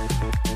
you